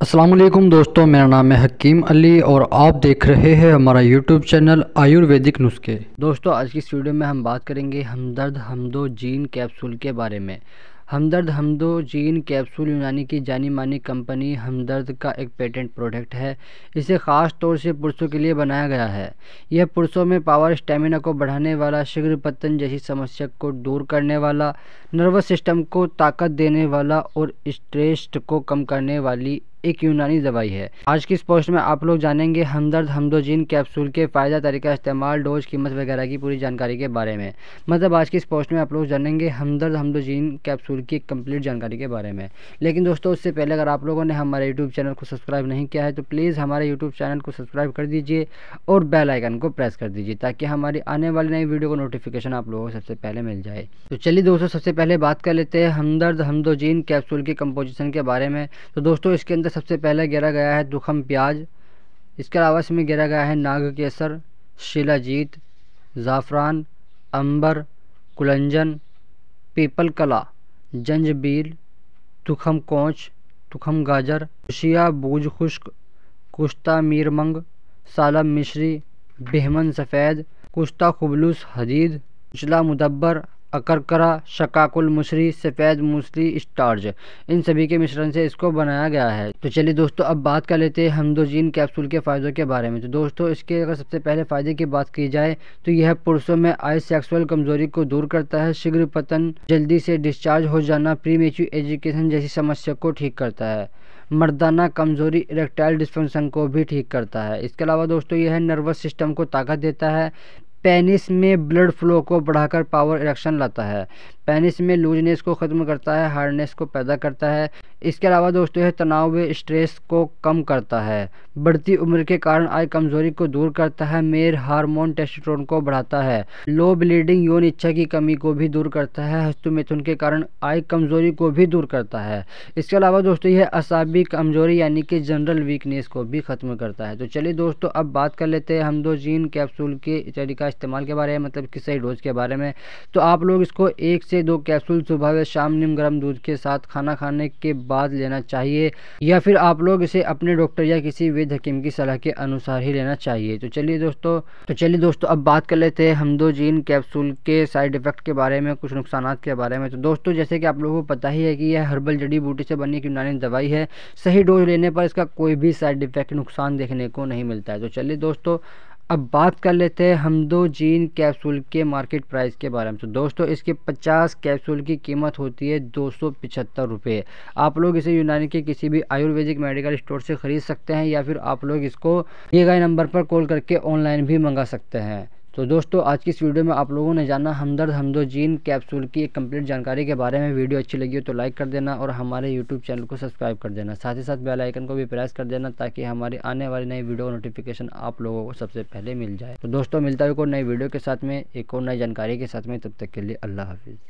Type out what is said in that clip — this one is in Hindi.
वालेकुम दोस्तों, मेरा नाम है हकीम अली और आप देख रहे हैं हमारा यूट्यूब चैनल आयुर्वेदिक नुस्खे। दोस्तों, आज की इस वीडियो में हम बात करेंगे हमदर्द हमदो जीन कैप्सूल के बारे में। हमदर्द हमदो जीन कैप्सूल यूनानी की जानी मानी कंपनी हमदर्द का एक पेटेंट प्रोडक्ट है। इसे ख़ास तौर से पुरुषों के लिए बनाया गया है। यह पुरुषों में पावर स्टेमिना को बढ़ाने वाला, शीघ्र पतन जैसी समस्या को दूर करने वाला, नर्वस सिस्टम को ताकत देने वाला और स्ट्रेस को कम करने वाली एक यूनानी दवाई है। आज की इस पोस्ट में आप लोग जानेंगे हमदर्द, हमदोजीन कैप्सूल के फ़ायदा, तरीका, इस्तेमाल, डोज, कीमत वगैरह की पूरी जानकारी के बारे में। मतलब आज की इस पोस्ट में आप लोग जानेंगे हमदर्द, हमदोजीन कैप्सूल की कंप्लीट जानकारी के बारे में। लेकिन दोस्तों, उससे पहले अगर आप लोगों ने हमारे यूट्यूब चैनल को सब्सक्राइब नहीं किया है तो प्लीज़ हमारे यूट्यूब चैनल को सब्सक्राइब कर दीजिए और बेल आइकन को प्रेस कर दीजिए, ताकि हमारी आने वाली नई वीडियो को नोटिफिकेशन आप लोगों को सबसे पहले मिल जाए। तो चलिए दोस्तों, सबसे पहले बात कर लेते हैं हमदर्द, हमदोजीन कैप्सूल की कंपोजिशन के बारे में। तो दोस्तों, इसके अंदर सबसे पहले गिरा गया है दुखम प्याज। इसके अलावा इसमें गिरा गया है नाग केसर शिलाजीत, ज़ाफ़रान, अंबर, कुलंजन पीपल कला जंजबील, तुखम कोच, तुखम गाजर, खुशिया, बूझ खुश्क, कुश्ता मीरमंग सालब मिश्री, बेहमन सफ़ेद, कुश्ता खुबलूस, हदीद, उजला मुदब्बर अकरकरा, शकाकुल मुसरी, सफ़ेद मूसली, स्टार्ज। इन सभी के मिश्रण से इसको बनाया गया है। तो चलिए दोस्तों, अब बात कर लेते हैं हमदोजीन कैप्सूल के फ़ायदों के बारे में। तो दोस्तों, इसके अगर सबसे पहले फ़ायदे की बात की जाए तो यह पुरुषों में आई सेक्सुअल कमज़ोरी को दूर करता है, शीघ्र पतन, जल्दी से डिस्चार्ज हो जाना प्रीमेच्यू एजुकेशन जैसी समस्या को ठीक करता है। मर्दाना कमज़ोरी, इरेक्टाइल डिस्फंक्शन को भी ठीक करता है। इसके अलावा दोस्तों, यह नर्वस सिस्टम को ताकत देता है पेनिस में ब्लड फ्लो को बढ़ाकर पावर इरेक्शन लाता है। पेनिस में लूजनेस को ख़त्म करता है, हार्डनेस को पैदा करता है। इसके अलावा दोस्तों, यह तनाव व स्ट्रेस को कम करता है। बढ़ती उम्र के कारण आय कमज़ोरी को दूर करता है, मेर हार्मोन टेस्टोस्टेरोन को बढ़ाता है। लो ब्लीडिंग यौन इच्छा की कमी को भी दूर करता है, हस्तुमिथुन के कारण आय कमज़ोरी को भी दूर करता है। इसके अलावा दोस्तों, यह असाबी कमज़ोरी यानी कि जनरल वीकनेस को भी ख़त्म करता है। तो चलिए दोस्तों, अब बात कर लेते हैं हम दो जीन कैप्सूल के तरीका इस्तेमाल के बारे में मतलब कि सही डोज के बारे में। तो आप लोग इसको एक से दो कैप्सूल सुबह व शाम निम गर्म दूध के साथ खाना खाने के बाद लेना चाहिए, या फिर आप लोग इसे अपने डॉक्टर या किसी वैद्य हकीम की सलाह के अनुसार ही लेना चाहिए। तो चलिए दोस्तों तो चलिए दोस्तों, अब बात कर लेते हैं हमदोजीन कैप्सूल के साइड इफ़ेक्ट के बारे में, कुछ नुकसान के बारे में। तो दोस्तों, जैसे कि आप लोगों को पता ही है कि यह हर्बल जड़ी बूटी से बनी एक यूनानी दवाई है। सही डोज लेने पर इसका कोई भी साइड इफ़ेक्ट नुकसान देखने को नहीं मिलता है। तो चलिए दोस्तों अब बात कर लेते हैं हम दो जीन कैप्सूल के मार्केट प्राइस के बारे में। तो दोस्तों, इसके 50 कैप्सूल की कीमत होती है दो सौ रुपये आप लोग इसे यूनानी के किसी भी आयुर्वेदिक मेडिकल स्टोर से ख़रीद सकते हैं या फिर आप लोग इसको दिए गए नंबर पर कॉल करके ऑनलाइन भी मंगा सकते हैं। तो दोस्तों, आज की इस वीडियो में आप लोगों ने जाना हमदर्द हमदो जीन कैप्सूल की एक कंप्लीट जानकारी के बारे में। वीडियो अच्छी लगी हो तो लाइक कर देना और हमारे यूट्यूब चैनल को सब्सक्राइब कर देना। साथ ही साथ बेल आइकन को भी प्रेस कर देना ताकि हमारी आने वाली नई वीडियो नोटिफिकेशन आप लोगों को सबसे पहले मिल जाए। तो दोस्तों, मिलता है को नई वीडियो के साथ में, एक और नई जानकारी के साथ में। तब तक के लिए अल्लाह हाफिज़।